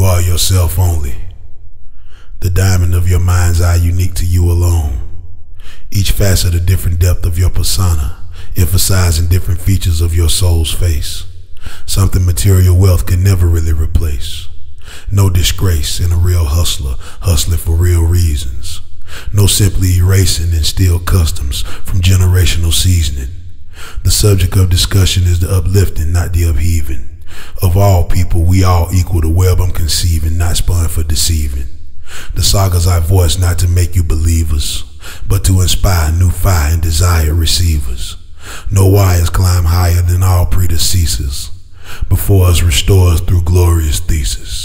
You are yourself only. The diamond of your mind's eye unique to you alone. Each facet a different depth of your persona, emphasizing different features of your soul's face. Something material wealth can never really replace. No disgrace in a real hustler, hustling for real reasons. No simply erasing instilled customs from generational seasoning. The subject of discussion is the uplifting, not the upheaving. Of all people, we all equal the web I'm conceiving, not spun for deceiving. The sagas I voice not to make you believers, but to inspire new fire and desire receivers. No wires climb higher than all predecessors. Before us restore us through glorious thesis.